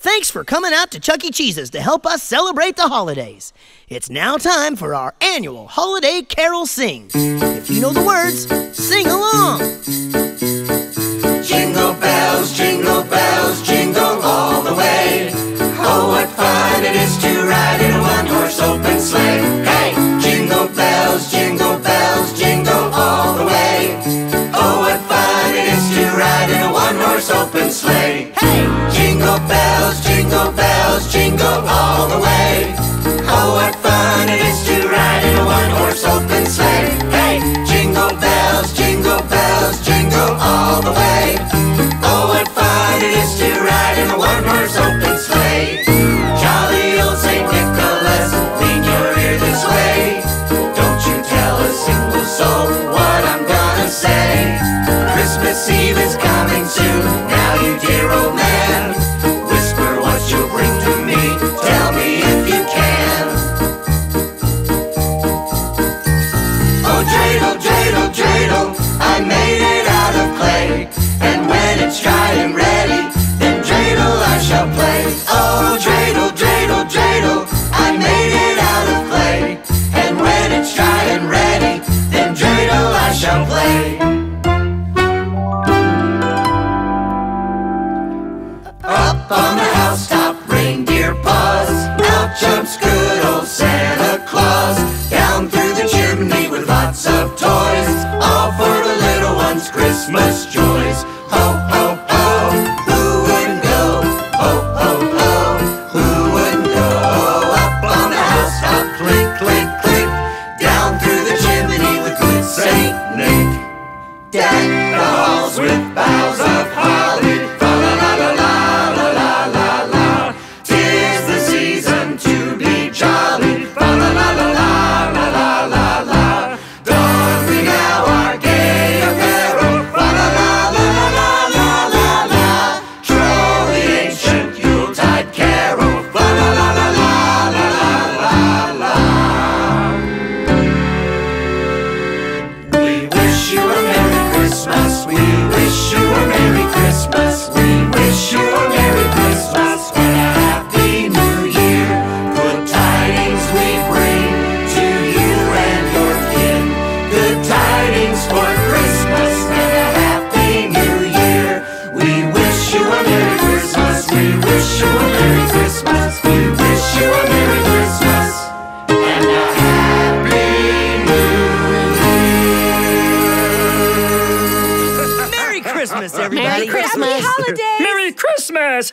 Thanks for coming out to Chuck E. Cheese's to help us celebrate the holidays. It's now time for our annual Holiday Carol Sing. If you know the words, sing along. Jingle bells, jingle bells, jingle all the way. Oh, what fun it is to ride in a one horse open sleigh. Hey, jingle bells, jingle bells, jingle all the way. Oh, what fun it is to ride in a one horse open sleigh. Hey! Jingle bells, jingle bells, jingle all the way. Oh, what fun it is to ride in a one horse open sleigh. Hey, jingle bells, jingle bells, jingle all the way. Oh, what fun it is to ride in a one horse open sleigh. Jolly old St. Nicholas, lean your ear this way. Don't you tell a single soul what I'm gonna say. Christmas Eve is coming soon. Now, you dear old man, I made it out of clay. And when it's dry Dad. greetings for Christmas and a happy new year. We wish you a Merry Christmas. We wish you a Merry Christmas. We wish you a Merry Christmas and a happy new year. Merry Christmas, everybody. Merry Christmas. Happy holidays. Merry Christmas.